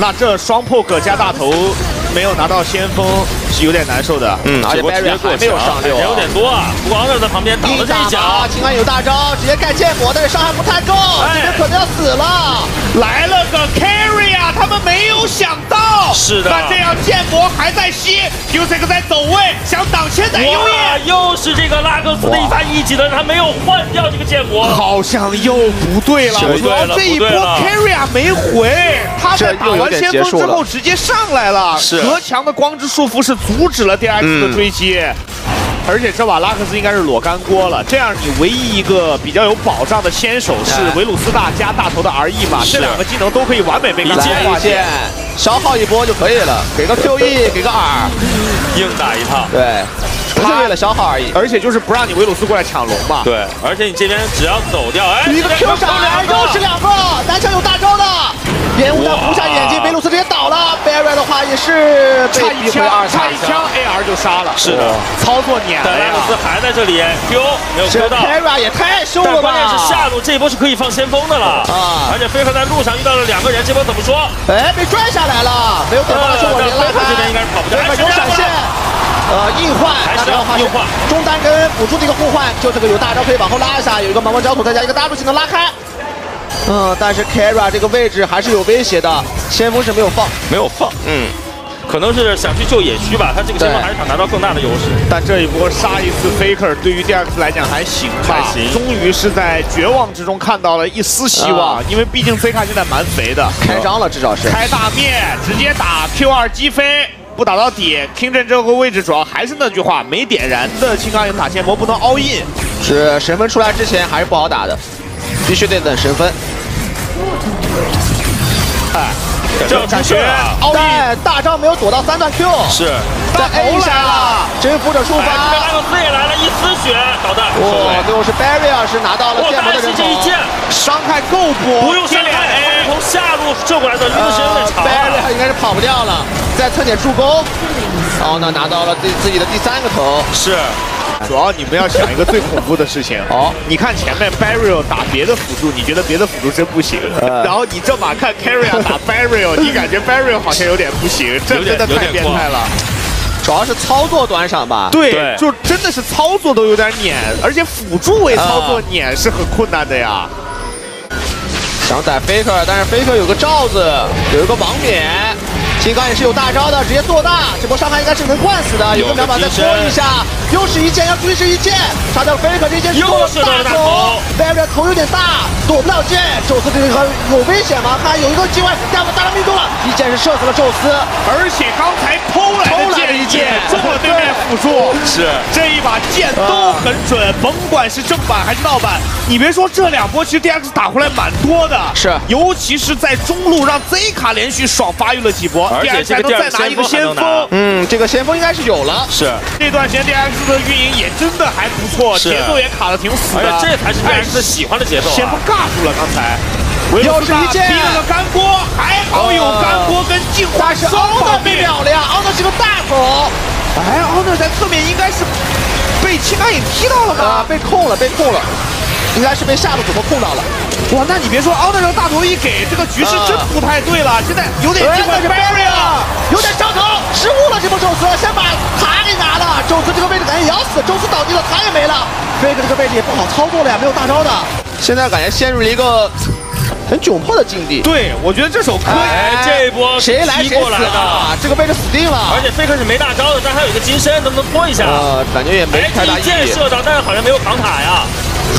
那这双 poke 加大头没有拿到先锋是有点难受的。嗯，而且 Barry 还没有上六，人有点多啊。不过 Honor 在旁边挡了这一脚，金刚有大招，直接盖剑魔，但是伤害不太够，这边可能要死了。来了个 carry 啊，他们没有想到。是的。那这样剑魔还在吸，Uzik 在走位，想挡千载优叶，又是这个拉克斯的一发一技能，他没有换掉这个剑魔，好像又不对了。主要这一波 carry 啊没回，他在打完先锋之后直接上来了，是。隔墙的光之束缚是阻止了 DX 的追击。而且这把拉克斯应该是裸干锅了，这样你唯一一个比较有保障的先手是维鲁斯大加大头的 R E 嘛，这两个技能都可以完美被一剑化解，消耗一波就可以了，给个 Q E，给个 R，硬打一套，对，不是为了消耗而已，而且就是不让你维鲁斯过来抢龙嘛，对，而且你这边只要走掉，哎，一个 Q 上来又是两个，男枪有大招的。烟雾弹糊下眼睛，也是差一枪，差一枪，AR 就杀了。是的，操作碾了。拉克斯还在这里，Q 没有 Q 到。Barry 也太秀了吧！关键是下路这一波是可以放先锋的了啊！而且 Faker 在路上遇到了两个人，这波怎么说？哎，被拽下来了，没有点爆的效果。连拉开这边应该是跑不掉。有闪现，呃，硬换，还是要硬换。中单跟辅助的一个互换，就这个有大招可以往后拉一下，有一个茫茫焦土，再加一个 W 技能拉开。嗯，但是 Kara 这个位置还是有威胁的，先锋是没有放，没有放，嗯，可能是想去救野区吧，他这个先锋还是想拿到更大的优势。但这一波杀一次 Faker 对于 DX 来讲还行吧，还行。终于是在绝望之中看到了一丝希望，因为毕竟 Faker 现在蛮肥的，开张了至少是。开大面，直接打 Q2 击飞，不打到底。King 阵这个位置主要还是那句话，没点燃的青钢影塔剑魔不能 all in，是神分出来之前还是不好打的，必须得等神分。哎，这感觉但大招没有躲到三段 Q，是再 A 下了，征服者出发，这边拉克斯也来了，一丝血导弹，哇，最后是 Barrier 是拿到了剑魔的人头，这一剑伤害够不？不用伤害，从下路射过来的，离的时间有点长，Barrier 应该是跑不掉了，再蹭点助攻，然后呢拿到了自自己的第三个头，是。主要你们要想一个最恐怖的事情。哦，你看前面 Barrier 打别的辅助，你觉得别的辅助真不行，然后你这把看 Carry 打 Barrier，你感觉 Barrier 好像有点不行，这真的太变态了。主要是操作端上吧，对，就真的是操作都有点碾，而且辅助位操作碾是很困难的呀。想逮 Faker，但是 Faker 有个罩子，有一个王冕。金刚也是有大招的，直接做大，这波伤害应该是能灌死的。有个秒法再拖一下，又是一剑，要注意是一剑，杀掉 Faker，这剑是又是大头，Barry 头有点大，躲不了剑。宙斯这个有危险吗？看有一个机会，第二个大招命中了，一剑是射死了宙斯，而且刚才偷来的剑一剑中了对面辅助，是这一把剑都很准，甭管是正版还是盗版。你别说这两波，其实 DX 打回来蛮多的，是，尤其是在中路让 Z 卡连续爽发育了几波。而且这个再拿一个先锋，嗯，这个先锋应该是有了。是这段时间 DX 的运营也真的还不错，节奏也卡的挺死的。而且这才是 DX 喜欢的节奏。先锋尬住了，刚才。又是一剑，逼了个干锅，还好有干锅跟净化。但是奥特被秒了呀，奥特是个大头。哎，奥特在侧面应该是被青钢影踢到了吗？被控了，被控了。应该是被下路主播控到了，哇！那你别说，奥特这个大头一给，这个局势真不太对了。现在有点机会，Barry 啊，有点上头，失误了。这波宙斯先把塔给拿了，宙斯这个位置感觉也要死，宙斯倒地了，塔也没了。飞哥这个位置也不好操作了呀，没有大招的，现在感觉陷入了一个很窘迫的境地。对，我觉得这首歌，哎，这一波谁来谁死啊？这个位置死定了。而且飞哥是没大招的，但还有一个金身，能不能拖一下？呃，感觉也没太大意义。一箭射到，但是好像没有扛塔呀。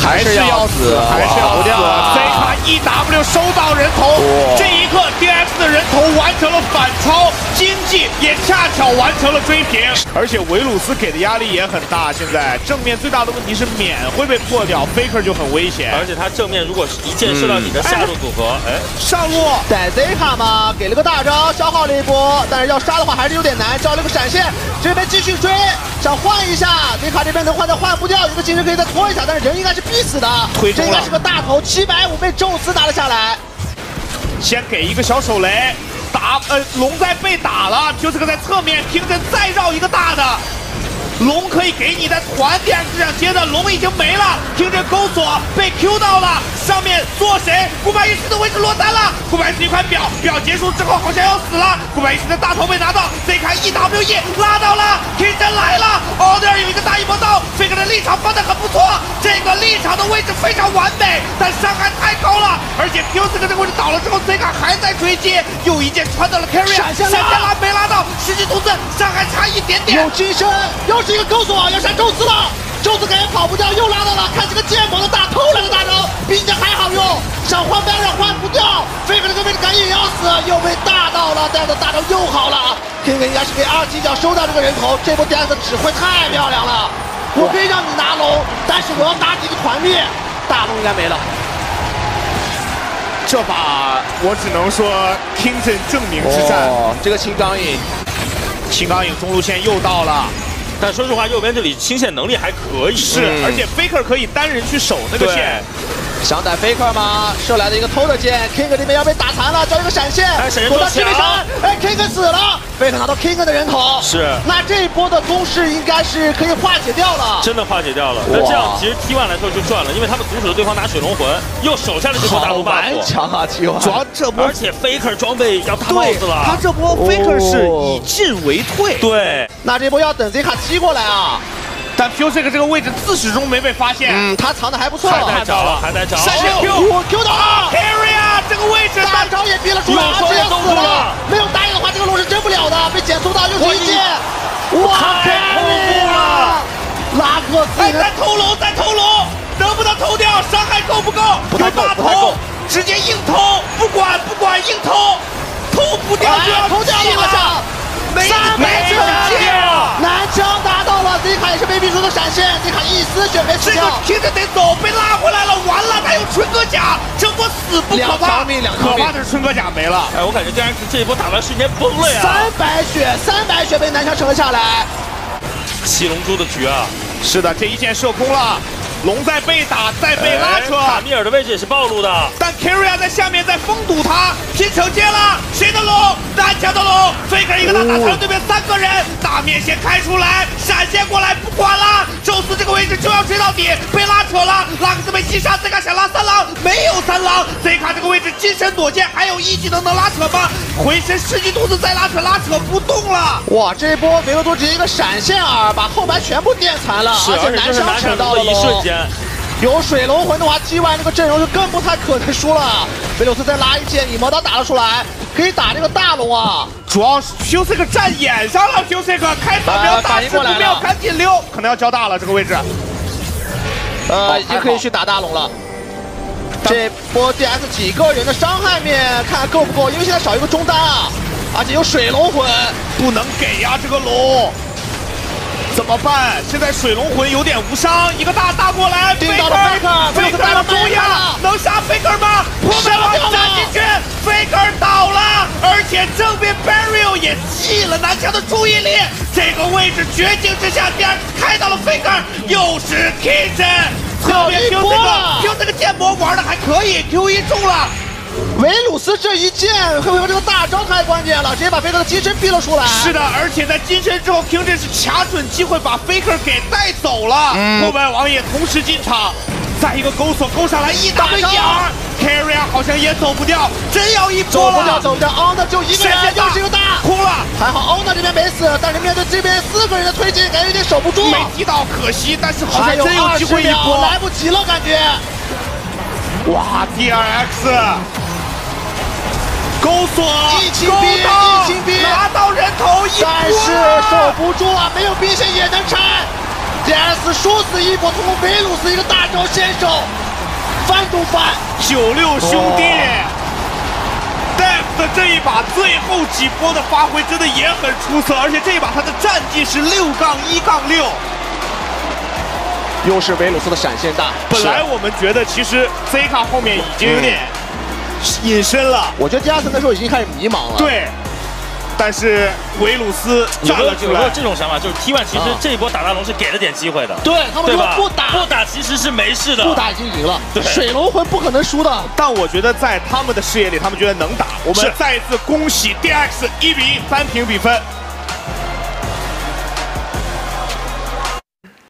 还是要死，还是要死！Z 卡 E W 收到人头，这一刻 DX 的人头完成了反超，经济也恰巧完成了追平，而且维鲁斯给的压力也很大。现在正面最大的问题是免会被破掉，Faker 就很危险。而且他正面如果是一箭射到你的下路组合，哎，上路逮 Z 卡吗？给了个大招，消耗了一波，但是要杀的话还是有点难。交了个闪现，这边继续追，想换一下，Z 卡这边能换，但换不掉。有个金身可以再拖一下，但是人应该是。必死的，腿这应该是个大头，七百五被宙斯拿了下来。先给一个小手雷，打呃龙在被打了，就这个在侧面听着再绕一个大的，龙可以给你的团点是想接的龙已经没了，听着钩锁被 Q 到了。上面做谁？古白医师的位置落单了。古白是一块表，表结束之后好像要死了。古白医师的大头被拿到，Z 卡 E W E 拉到了，K 真来了。奥德尔有一个大一波刀，Faker 的立场放的很不错，场的位置非常完美，但伤害太高了，而且 Q 四个这个位置倒了之后，Z 卡还在追击，又一剑穿到了 Carry，闪现拉没拉到，十级图子伤害差一点点，有金身，又是一个钩索，要杀宙斯了。宙斯感觉跑不掉，又拉到了，看这个剑魔的大偷来的大招，兵甲还好用，想换 a r 换不掉，Faker 这个位置赶紧也要死，又被大到了，但是大招又好了，King 应该是给二级角收到这个人头，这波 DS 的指挥太漂亮了，我可以让你拿龙，但是我要打你个团灭，大龙应该没了，这把我只能说 Kington 证明之战，这个青钢影，青钢影中路线又到了。但说实话，右边这里清线能力还可以，是，而且 Faker 可以单人去守那个线。想逮 Faker 吗？射来的一个偷的箭，King 这边要被打残了，交一个闪现，躲到地面上，哎，King 死了，Faker 拿到 King 的人头，是，那这一波的攻势应该是可以化解掉了，真的化解掉了。那这样其实 T1 来说就赚了，因为他们阻止了对方拿水龙魂，又守下了这波大龙 buff，顽强啊 T1，主要这波，而且 Faker 装备要大 boss 了，他这波 Faker 是以进为退，对，那这波要等 Z 卡踢过来啊。但 Fusik 这个位置自始终没被发现，嗯，他藏的还不错，还在找了，还在找。闪现 Q，我 Q 到了，Carry 啊，这个位置大招也逼了出来，直接死了。没有答应的话，这个龙是真不了的，被减速到又是一剑，哇，Carry 了，拉克哎，在偷龙，在偷龙，能不能偷掉？伤害够不够？不太够，闪现，迪卡一丝血没死掉。这个 King 得走，被拉回来了，完了，他有春哥甲，这波死不可怕，可怕的是春哥甲没了。哎，我感觉 DX 这一波打完瞬间崩了呀！三百血，三百血被南墙撑下来，七龙珠的局啊！是的，这一箭射空了。龙在被打，在被拉扯，卡米尔的位置也是暴露的。但 Karia 在下面在封堵他，拼成接了，谁的龙？南墙的龙，Faker 一个大打残了对面三个人，大面先开出来，闪现过来位置就要追到底，被拉扯了，拉克斯被击杀，Z 卡想拉三郎，没有三郎，Z 卡这个位置金身躲剑，还有一技能能拉扯吗？回身十级兔子再拉扯，拉扯不动了。哇，这一波维罗多直接一个闪现啊，把后排全部电残了，而且南墙扯到了一瞬间。有水龙魂的话，T1 这个阵容就更不太可能输了。维鲁斯再拉一剑，羽毛刀打了出来，可以打这个大龙啊。主要是 Fusik 站眼上了，Fusik 开大招大师不妙，赶紧溜，可能要交大了这个位置。呃，已经可以去打大龙了。这波 DS 几个人的伤害面看够不够？因为现在少一个中单啊，而且有水龙魂，不能给呀这个龙。怎么办？现在水龙魂有点无伤，一个大大过来，Faker，Faker，Faker 中亚能杀 Faker 吗？破灭王斩进去，Faker 倒了，而且正面 Burial 也吸引了南枪的注意力。这个位置绝境之下，第二开到了 Faker，又是 Kitchen，侧面 Q 这个 Q 这个剑魔玩的还可以，Q 一中了。维鲁斯这一剑，会不会这个大招太关键了？直接把 Faker 的金身逼了出来。是的，而且在金身之后，King 这是卡准机会把 Faker 给带走了。破败王也同时进场，再一个钩索勾上来，一打一 R c a r r y 好像也走不掉，真要一波了。走不掉，走不掉，Ona 就一个人，又是一个大空了。还好 Ona 这边没死，但是面对这边四个人的推进，感觉有点守不住。没击到，可惜，但是好像真有机会一波，来不及了，感觉。哇，DRX。钩锁，一清兵，一清兵，拿到人头一但是守不住啊，没有兵线也能拆。DS 殊死一搏，通过维鲁斯一个大招先手，翻中翻。九六兄弟，Death 的这一把最后几波的发挥真的也很出色，而且这一把他的战绩是六杠一杠六。又是维鲁斯的闪现大。本来我们觉得其实 Z 卡后面已经有点。隐身了，我觉得第二层的时候已经开始迷茫了。对，但是维鲁斯站了出来。有没有这种想法？就是 T1 其实这一波打大龙是给了点机会的。对他们说不打不打其实是没事的，不打已经赢了。对，水龙魂不可能输的。但我觉得在他们的视野里，他们觉得能打。我们再一次恭喜 DX 一比一扳平比分。